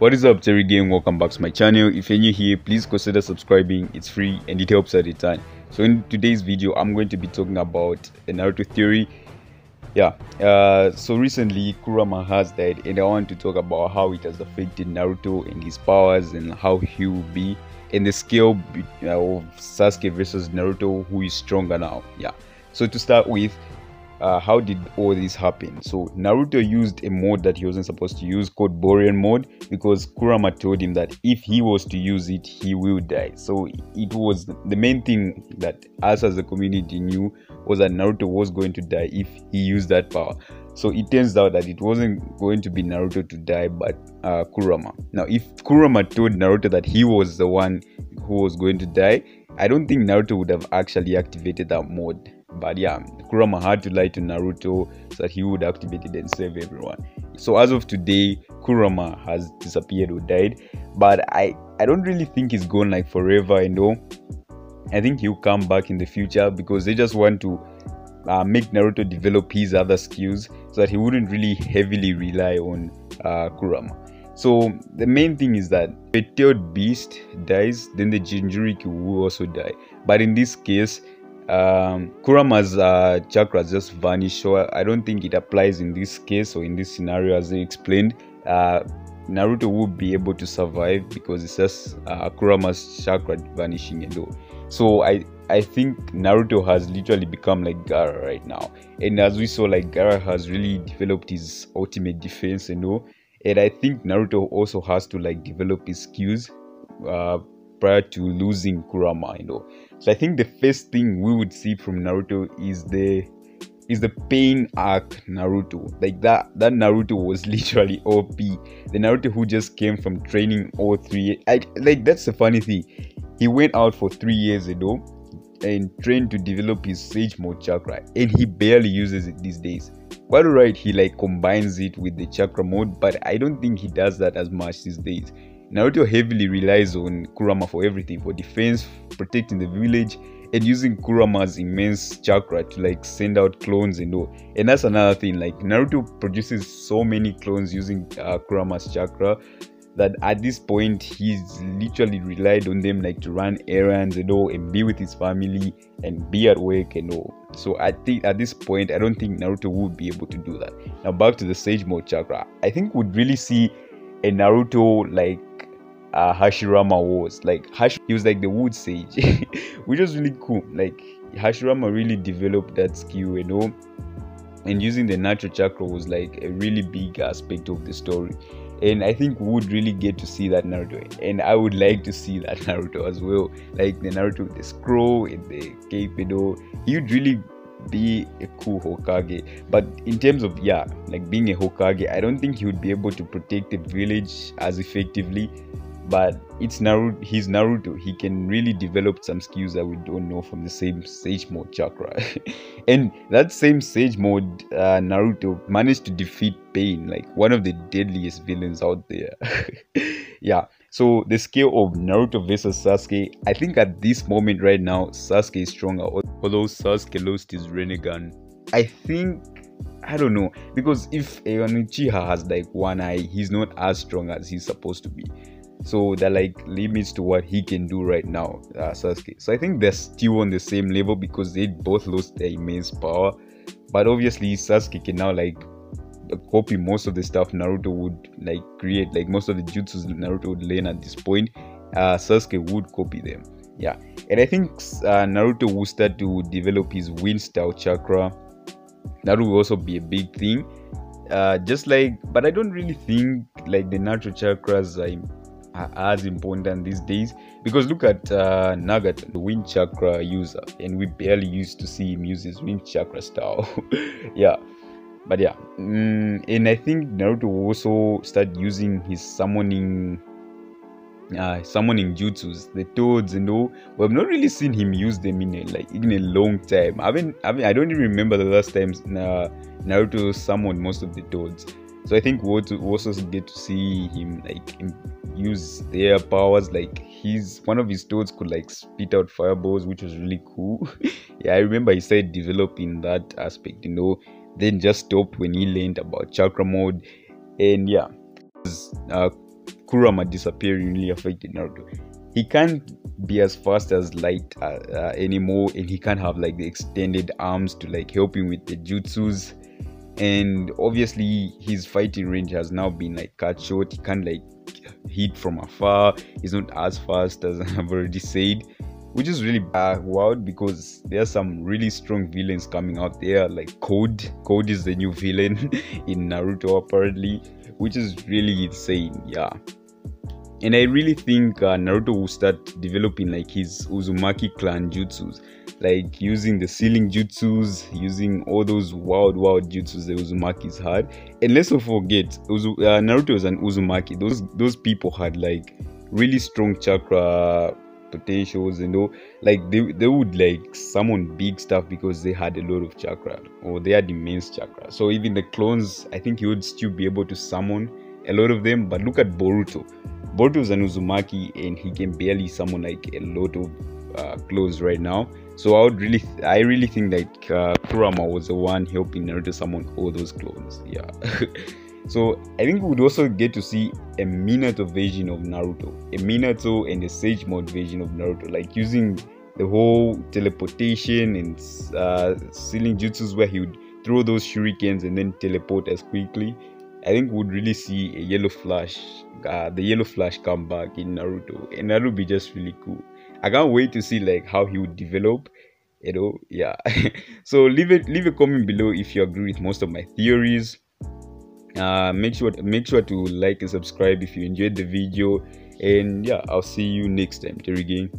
What is up Terry Gang? Welcome back to my channel. If you're new here, please consider subscribing. It's free and it helps at a time. So in today's video, I'm going to be talking about Naruto theory. Yeah, uh, so recently Kurama has died and I want to talk about how it has affected Naruto and his powers and how he will be in the scale of Sasuke versus Naruto who is stronger now. Yeah, so to start with, uh, how did all this happen? So Naruto used a mode that he wasn't supposed to use called Baryon mode because Kurama told him that if he was to use it, he will die. So it was the main thing that us as a community knew was that Naruto was going to die if he used that power. So it turns out that it wasn't going to be Naruto to die, but uh, Kurama. Now, if Kurama told Naruto that he was the one who was going to die, I don't think Naruto would have actually activated that mode but yeah kurama had to lie to naruto so that he would activate it and save everyone. So as of today kurama has disappeared or died. But i i don't really think he's gone like forever you know. I think he'll come back in the future because they just want to uh, make naruto develop his other skills so that he wouldn't really heavily rely on uh, kurama. So the main thing is that the tailed beast dies then the jinchuriki will also die. But in this case um, Kurama's uh, chakras just vanish, so I don't think it applies in this case or in this scenario as they explained. Uh, Naruto would be able to survive because it's just uh, Kurama's chakra vanishing and all. So I I think Naruto has literally become like Gaara right now, and as we saw, like Gaara has really developed his ultimate defense and all. And I think Naruto also has to like develop his skills uh, prior to losing Kurama, you know. So I think the first thing we would see from Naruto is the is the pain arc Naruto. Like that that Naruto was literally OP. The Naruto who just came from training all three. I, like that's the funny thing. He went out for three years ago and trained to develop his Sage Mode chakra, and he barely uses it these days. Quite alright, he like combines it with the chakra mode, but I don't think he does that as much these days. Naruto heavily relies on Kurama for everything, for defense, protecting the village, and using Kurama's immense chakra to like send out clones and all. And that's another thing. Like Naruto produces so many clones using uh, Kurama's chakra that at this point he's literally relied on them like to run errands and all and be with his family and be at work and all. So I think at this point I don't think Naruto would be able to do that. Now back to the Sage Mode chakra. I think we'd really see a Naruto like uh, Hashirama was. Like Hash, he was like the wood sage, which was really cool. Like Hashirama really developed that skill, you know, and using the natural chakra was like a really big aspect of the story. And I think we would really get to see that Naruto, and I would like to see that Naruto as well. Like the Naruto with the scroll and the cape, you know, he would really be a cool Hokage. But in terms of yeah, like being a Hokage, I don't think he would be able to protect the village as effectively but it's Naruto. He's Naruto. He can really develop some skills that we don't know from the same Sage Mode chakra. and that same Sage Mode uh, Naruto managed to defeat Pain, like one of the deadliest villains out there. yeah. So the scale of Naruto versus Sasuke, I think at this moment right now, Sasuke is stronger. Although Sasuke lost his Rinnegan, I think I don't know because if Uchiha has like one eye, he's not as strong as he's supposed to be so they're like limits to what he can do right now uh, Sasuke. So I think they're still on the same level because they both lost their immense power. But obviously Sasuke can now like copy most of the stuff Naruto would like create. Like most of the jutsus Naruto would learn at this point uh, Sasuke would copy them. Yeah. And I think uh, Naruto will start to develop his wind style chakra. That will also be a big thing. Uh, just like but I don't really think like the natural chakras are as important these days because look at uh, Nagato, the wind chakra user, and we barely used to see him use his wind chakra style. yeah, but yeah, mm, and I think Naruto also started using his summoning. Uh, summoning jutsus, the toads and all. We have not really seen him use them in a, like in a long time. I mean, I mean, I don't even remember the last time uh, Naruto summoned most of the toads. So I think we'll also get to see him like use their powers. Like he's one of his toads could like spit out fireballs, which was really cool. yeah, I remember he said developing that aspect, you know. Then just stopped when he learned about chakra mode, and yeah, uh, Kurama disappearing really affected Naruto. He can't be as fast as Light uh, uh, anymore, and he can't have like the extended arms to like help him with the jutsus. And obviously, his fighting range has now been like cut short. He can't like hit from afar. He's not as fast as I've already said which is really bad uh, wild because there are some really strong villains coming out there like code code is the new villain in naruto apparently which is really insane yeah and i really think uh, naruto will start developing like his uzumaki clan jutsus like using the sealing jutsus using all those wild wild jutsus the uzumakis had. And let's not forget Uzu, uh, naruto an uzumaki. Those those people had like really strong chakra potentials you know like they, they would like summon big stuff because they had a lot of chakra or they had immense chakra. So even the clones i think he would still be able to summon a lot of them. But look at boruto boruto is an uzumaki and he can barely summon like a lot of uh, clones right now. So i would really th- i really think that uh, kurama was the one helping naruto summon all those clones. Yeah. So I think we would also get to see a Minato version of Naruto, a Minato and a Sage Mode version of Naruto, like using the whole teleportation and uh, sealing jutsus where he would throw those shurikens and then teleport as quickly. I think we'd really see a yellow flash, uh, the yellow flash come back in Naruto, and that would be just really cool. I can't wait to see like how he would develop. You know, yeah. so leave it, leave a comment below if you agree with most of my theories uh, make sure make sure to like and subscribe if you enjoyed the video and yeah i'll see you next time terry game